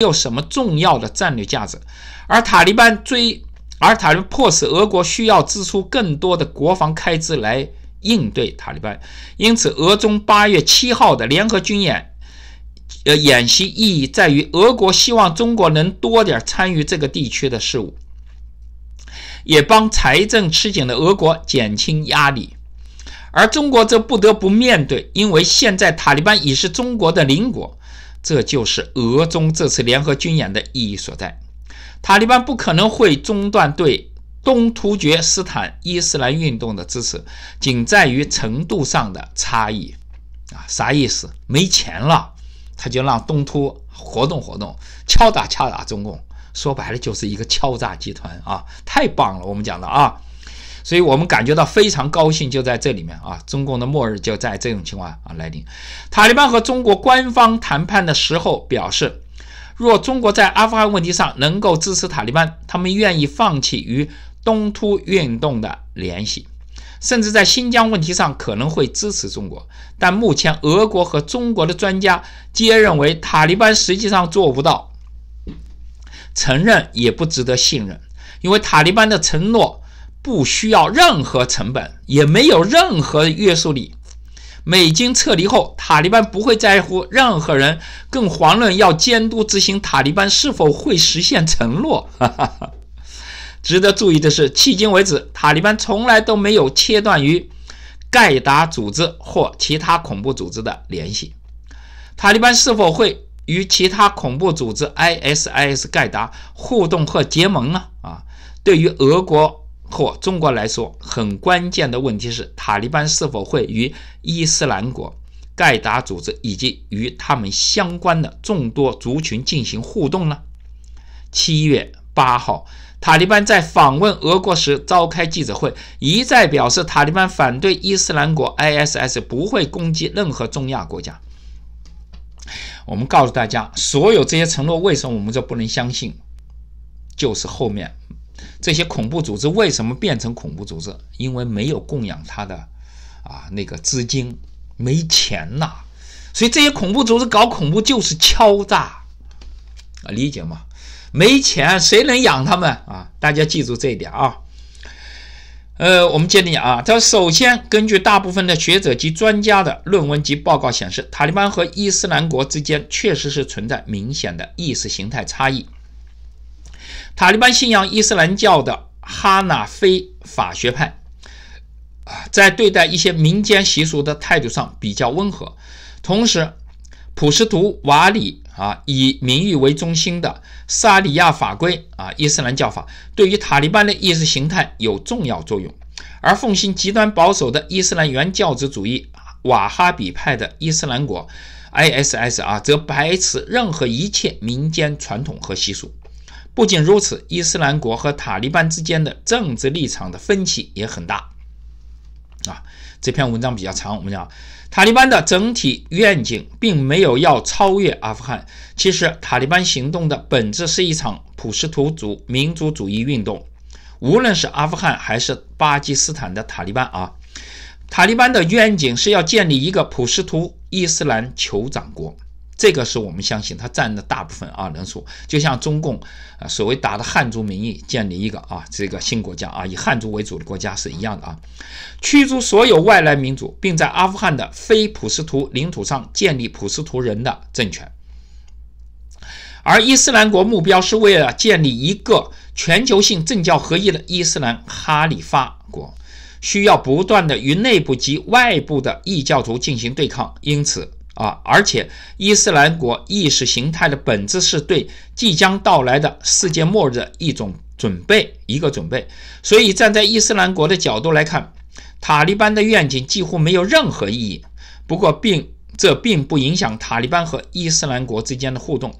有什么重要的战略价值，而塔利班追，而塔利班迫使俄国需要支出更多的国防开支来应对塔利班，因此，俄中八月七号的联合军演，呃，演习意义在于俄国希望中国能多点参与这个地区的事务，也帮财政吃紧的俄国减轻压力，而中国则不得不面对，因为现在塔利班已是中国的邻国。这就是俄中这次联合军演的意义所在。塔利班不可能会中断对东突厥斯坦伊斯兰运动的支持，仅在于程度上的差异。啊，啥意思？没钱了，他就让东突活动活动，敲打敲打中共。说白了就是一个敲诈集团啊！太棒了，我们讲的啊。所以我们感觉到非常高兴，就在这里面啊，中共的末日就在这种情况啊来临。塔利班和中国官方谈判的时候表示，若中国在阿富汗问题上能够支持塔利班，他们愿意放弃与东突运动的联系，甚至在新疆问题上可能会支持中国。但目前，俄国和中国的专家皆认为，塔利班实际上做不到，承认也不值得信任，因为塔利班的承诺。不需要任何成本，也没有任何约束力。美军撤离后，塔利班不会在乎任何人，更遑论要监督执行塔利班是否会实现承诺。值得注意的是，迄今为止，塔利班从来都没有切断与盖达组织或其他恐怖组织的联系。塔利班是否会与其他恐怖组织 ISIS、盖达互动和结盟呢？啊，对于俄国。或中国来说，很关键的问题是，塔利班是否会与伊斯兰国、盖达组织以及与他们相关的众多族群进行互动呢？七月八号，塔利班在访问俄国时召开记者会，一再表示，塔利班反对伊斯兰国 （ISS） 不会攻击任何中亚国家。我们告诉大家，所有这些承诺，为什么我们就不能相信？就是后面。这些恐怖组织为什么变成恐怖组织？因为没有供养他的啊那个资金，没钱呐。所以这些恐怖组织搞恐怖就是敲诈啊，理解吗？没钱谁能养他们啊？大家记住这一点啊。呃，我们接着讲啊，他首先根据大部分的学者及专家的论文及报告显示，塔利班和伊斯兰国之间确实是存在明显的意识形态差异。塔利班信仰伊斯兰教的哈纳菲法学派，啊，在对待一些民间习俗的态度上比较温和。同时，普什图瓦里啊，以名誉为中心的萨里亚法规啊，伊斯兰教法对于塔利班的意识形态有重要作用。而奉行极端保守的伊斯兰原教旨主义瓦哈比派的伊斯兰国 ISS 啊，则排斥任何一切民间传统和习俗。不仅如此，伊斯兰国和塔利班之间的政治立场的分歧也很大。啊，这篇文章比较长，我们讲塔利班的整体愿景并没有要超越阿富汗。其实，塔利班行动的本质是一场普什图族民族主义运动。无论是阿富汗还是巴基斯坦的塔利班啊，塔利班的愿景是要建立一个普什图伊斯兰酋长国。这个是我们相信，它占的大部分啊人数，就像中共啊所谓打的汉族名义建立一个啊这个新国家啊以汉族为主的国家是一样的啊，驱逐所有外来民族，并在阿富汗的非普什图领土上建立普什图人的政权。而伊斯兰国目标是为了建立一个全球性政教合一的伊斯兰哈里发国，需要不断的与内部及外部的异教徒进行对抗，因此。啊！而且伊斯兰国意识形态的本质是对即将到来的世界末日的一种准备，一个准备。所以站在伊斯兰国的角度来看，塔利班的愿景几乎没有任何意义。不过，并这并不影响塔利班和伊斯兰国之间的互动。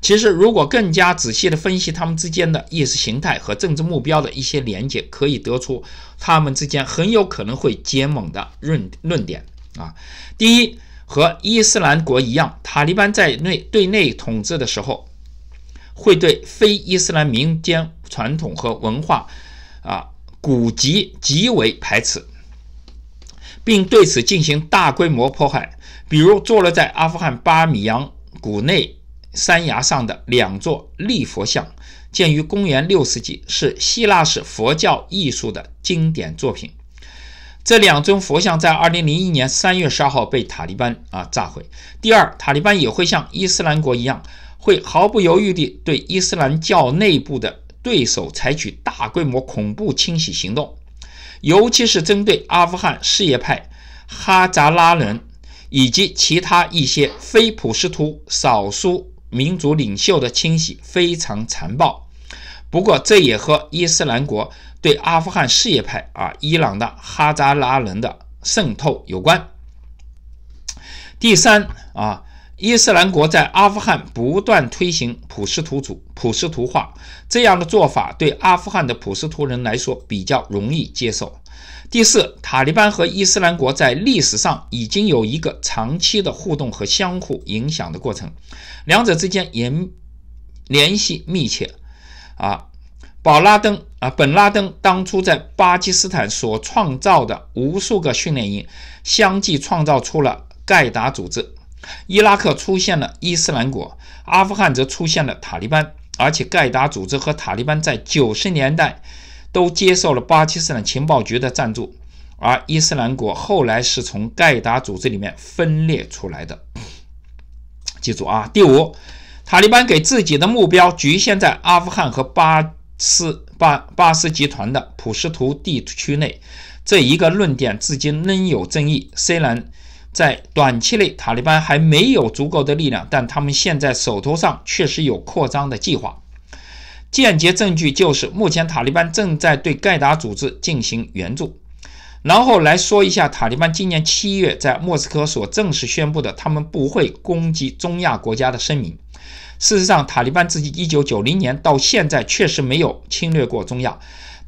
其实，如果更加仔细地分析他们之间的意识形态和政治目标的一些连接，可以得出他们之间很有可能会结盟的论论点啊。第一。和伊斯兰国一样，塔利班在内对内统治的时候，会对非伊斯兰民间传统和文化啊古籍极为排斥，并对此进行大规模迫害。比如，坐落在阿富汗巴米扬谷内山崖上的两座立佛像，建于公元六世纪，是希腊式佛教艺术的经典作品。这两尊佛像在二零零一年三月十二号被塔利班啊炸毁。第二，塔利班也会像伊斯兰国一样，会毫不犹豫地对伊斯兰教内部的对手采取大规模恐怖清洗行动，尤其是针对阿富汗什叶派哈扎拉人以及其他一些非普什图少数。民族领袖的清洗非常残暴，不过这也和伊斯兰国对阿富汗什叶派啊、伊朗的哈扎拉人的渗透有关。第三啊，伊斯兰国在阿富汗不断推行普什图族普什图化，这样的做法对阿富汗的普什图人来说比较容易接受。第四，塔利班和伊斯兰国在历史上已经有一个长期的互动和相互影响的过程，两者之间也联系密切。啊，宝拉登本拉登当初在巴基斯坦所创造的无数个训练营，相继创造出了盖达组织。伊拉克出现了伊斯兰国，阿富汗则出现了塔利班，而且盖达组织和塔利班在九十年代。都接受了巴基斯坦情报局的赞助，而伊斯兰国后来是从盖达组织里面分裂出来的。记住啊，第五，塔利班给自己的目标局限在阿富汗和巴斯巴巴斯集团的普什图地区内，这一个论点至今仍有争议。虽然在短期内塔利班还没有足够的力量，但他们现在手头上确实有扩张的计划。间接证据就是，目前塔利班正在对盖达组织进行援助。然后来说一下，塔利班今年七月在莫斯科所正式宣布的，他们不会攻击中亚国家的声明。事实上，塔利班自己一九九零年到现在确实没有侵略过中亚，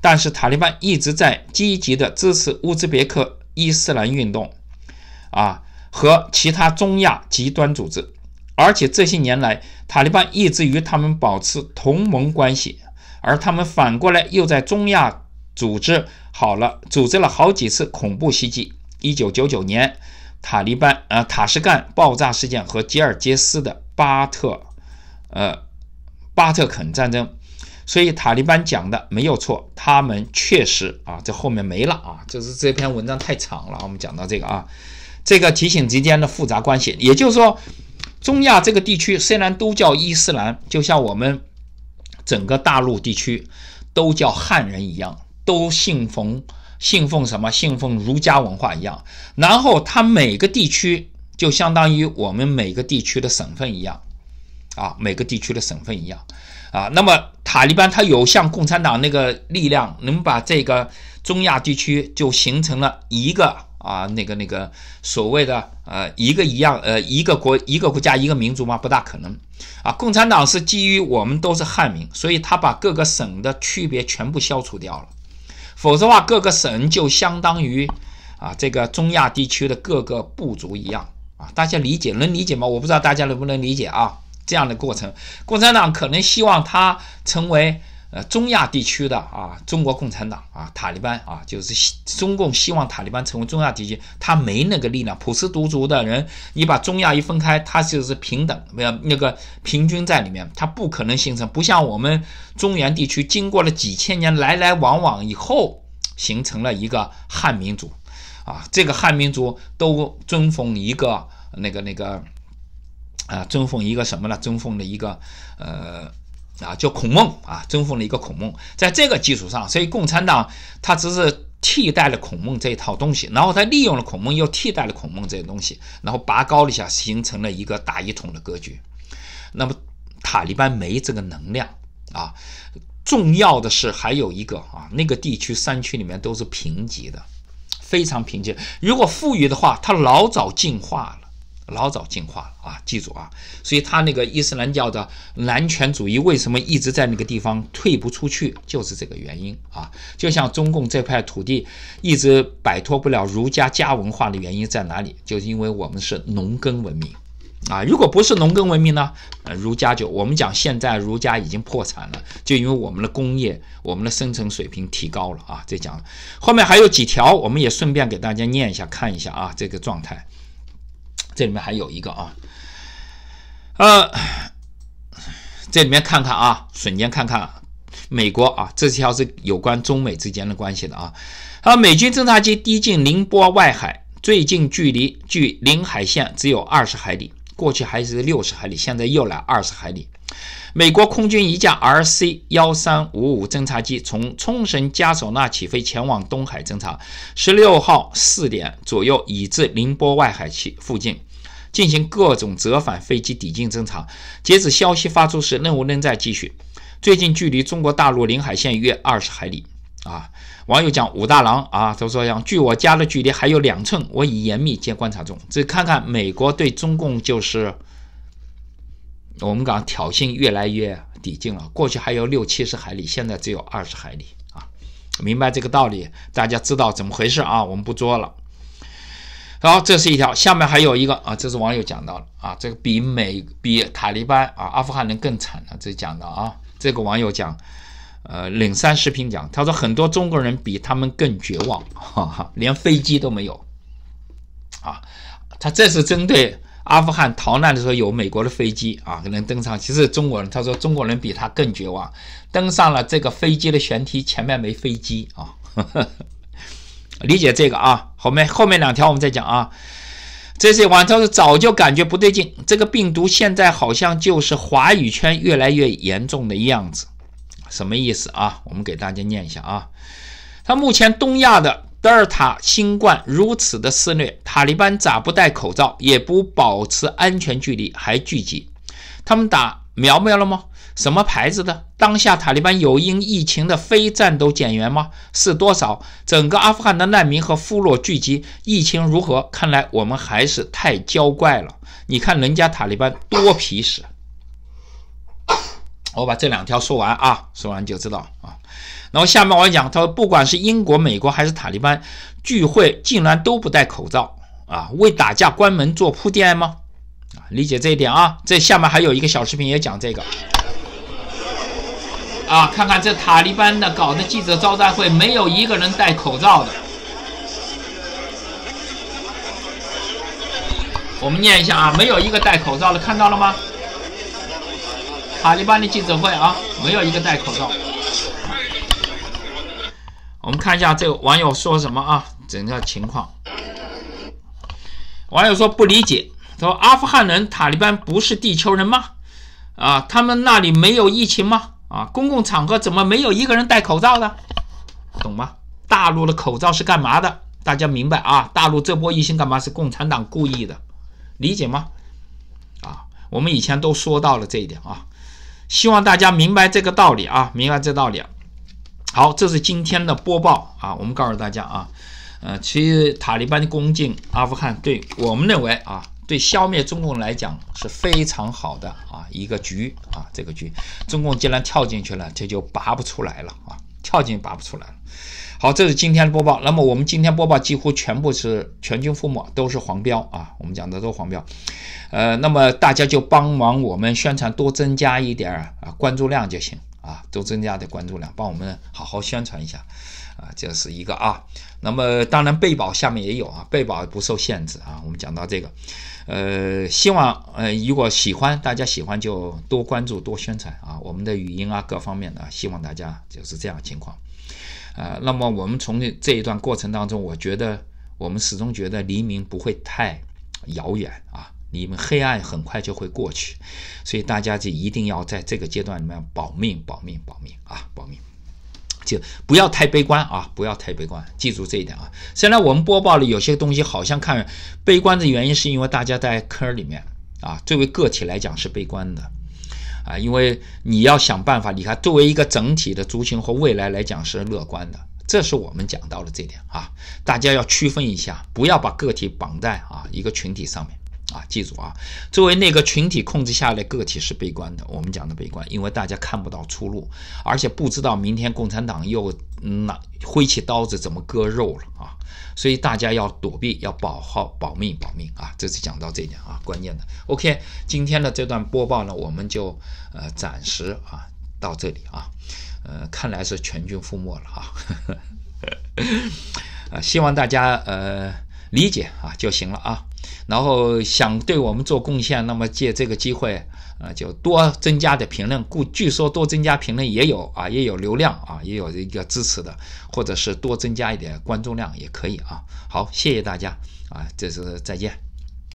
但是塔利班一直在积极的支持乌兹别克伊斯兰运动，啊和其他中亚极端组织。而且这些年来，塔利班一直与他们保持同盟关系，而他们反过来又在中亚组织好了，组织了好几次恐怖袭击。一九九九年，塔利班呃塔什干爆炸事件和吉尔吉斯的巴特呃巴特肯战争，所以塔利班讲的没有错，他们确实啊，这后面没了啊，就是这篇文章太长了，我们讲到这个啊，这个提醒之间的复杂关系，也就是说。中亚这个地区虽然都叫伊斯兰，就像我们整个大陆地区都叫汉人一样，都信奉信奉什么？信奉儒家文化一样。然后它每个地区就相当于我们每个地区的省份一样，啊，每个地区的省份一样，啊。那么塔利班他有像共产党那个力量，能把这个中亚地区就形成了一个。啊，那个那个所谓的呃一个一样呃一个国一个国家一个民族吗？不大可能啊！共产党是基于我们都是汉民，所以他把各个省的区别全部消除掉了。否则的话，各个省就相当于啊这个中亚地区的各个部族一样啊！大家理解能理解吗？我不知道大家能不能理解啊？这样的过程，共产党可能希望他成为。呃，中亚地区的啊，中国共产党啊，塔利班啊，就是中共希望塔利班成为中亚地区，他没那个力量。普什图族的人，你把中亚一分开，他就是平等，没有那个平均在里面，他不可能形成。不像我们中原地区，经过了几千年来来往往以后，形成了一个汉民族啊，这个汉民族都尊奉一个那个那个啊，尊奉一个什么呢？尊奉的一个呃。啊，叫孔孟啊，尊奉了一个孔孟，在这个基础上，所以共产党他只是替代了孔孟这一套东西，然后他利用了孔孟，又替代了孔孟这些东西，然后拔高了一下，形成了一个大一统的格局。那么塔利班没这个能量啊。重要的是还有一个啊，那个地区山区里面都是贫瘠的，非常贫瘠。如果富裕的话，它老早进化了。老早进化了啊！记住啊，所以他那个伊斯兰教的男权主义为什么一直在那个地方退不出去，就是这个原因啊。就像中共这块土地一直摆脱不了儒家家文化的原因在哪里？就是因为我们是农耕文明啊。如果不是农耕文明呢？呃，儒家就我们讲现在儒家已经破产了，就因为我们的工业、我们的生存水平提高了啊。这讲了后面还有几条，我们也顺便给大家念一下，看一下啊，这个状态。这里面还有一个啊，呃，这里面看看啊，瞬间看看美国啊，这条是有关中美之间的关系的啊。啊，美军侦察机逼近宁波外海，最近距离距临海线只有二十海里，过去还是六十海里，现在又来二十海里。美国空军一架 RC 幺三五五侦察机从冲绳加索纳起飞，前往东海侦察。十六号四点左右已至宁波外海区附近，进行各种折返飞机抵近侦察。截止消息发出时，任务仍在继续。最近距离中国大陆领海线约二十海里。啊，网友讲武大郎啊，他说讲，距我家的距离还有两寸，我已严密接观察中。这看看美国对中共就是。我们讲挑衅越来越抵近了，过去还有六七十海里，现在只有二十海里啊！明白这个道理，大家知道怎么回事啊？我们不作了。好，这是一条，下面还有一个啊，这是网友讲到的啊，这个比美比塔利班啊，阿富汗人更惨了。这讲的啊，这个网友讲，呃，领山视频讲，他说很多中国人比他们更绝望，哈哈，连飞机都没有啊！他这是针对。阿富汗逃难的时候有美国的飞机啊，能登上。其实中国人他说中国人比他更绝望，登上了这个飞机的舷梯，前面没飞机啊呵呵。理解这个啊，后面后面两条我们再讲啊。这些网他是早就感觉不对劲，这个病毒现在好像就是华语圈越来越严重的样子，什么意思啊？我们给大家念一下啊。他目前东亚的。德尔塔新冠如此的肆虐，塔利班咋不戴口罩，也不保持安全距离，还聚集？他们打苗苗了吗？什么牌子的？当下塔利班有因疫情的非战斗减员吗？是多少？整个阿富汗的难民和俘虏聚集，疫情如何？看来我们还是太娇怪了。你看人家塔利班多皮实。我把这两条说完啊，说完就知道啊。然后下面我讲，他说不管是英国、美国还是塔利班聚会，竟然都不戴口罩啊，为打架关门做铺垫吗？啊，理解这一点啊。这下面还有一个小视频也讲这个啊，看看这塔利班的搞的记者招待会，没有一个人戴口罩的。我们念一下啊，没有一个戴口罩的，看到了吗？塔利班的记者会啊，没有一个戴口罩。我们看一下这个网友说什么啊？整个情况。网友说不理解，说阿富汗人塔利班不是地球人吗？啊，他们那里没有疫情吗？啊，公共场合怎么没有一个人戴口罩的？懂吗？大陆的口罩是干嘛的？大家明白啊？大陆这波疫情干嘛？是共产党故意的，理解吗？啊，我们以前都说到了这一点啊。希望大家明白这个道理啊，明白这道理。好，这是今天的播报啊，我们告诉大家啊，呃，其实塔利班攻进阿富汗，对我们认为啊，对消灭中共来讲是非常好的啊一个局啊，这个局，中共既然跳进去了，这就拔不出来了啊，跳进拔不出来了。好，这是今天的播报。那么我们今天播报几乎全部是全军覆没，都是黄标啊。我们讲的都是黄标。呃，那么大家就帮忙我们宣传，多增加一点啊关注量就行啊，都增加的关注量，帮我们好好宣传一下啊，这是一个啊。那么当然备保下面也有啊，备保不受限制啊。我们讲到这个，呃，希望呃如果喜欢大家喜欢就多关注多宣传啊，我们的语音啊各方面的，希望大家就是这样情况。呃，那么我们从这一段过程当中，我觉得我们始终觉得黎明不会太遥远啊，你们黑暗很快就会过去，所以大家就一定要在这个阶段里面保命、保命、保命啊，保命，就不要太悲观啊，不要太悲观，记住这一点啊。虽然我们播报的有些东西好像看悲观的原因，是因为大家在坑里面啊，作为个体来讲是悲观的。啊，因为你要想办法你看。作为一个整体的族群和未来来讲是乐观的，这是我们讲到的这点啊。大家要区分一下，不要把个体绑在啊一个群体上面啊。记住啊，作为那个群体控制下来，个体是悲观的。我们讲的悲观，因为大家看不到出路，而且不知道明天共产党又拿挥起刀子怎么割肉了啊。所以大家要躲避，要保好保命，保命啊！这次讲到这一点啊，关键的。OK，今天的这段播报呢，我们就呃暂时啊到这里啊，呃，看来是全军覆没了啊，啊，希望大家呃理解啊就行了啊。然后想对我们做贡献，那么借这个机会啊，就多增加点评论，故据说多增加评论也有啊，也有流量啊，也有一个支持的，或者是多增加一点关注量也可以啊。好，谢谢大家啊，这是再见。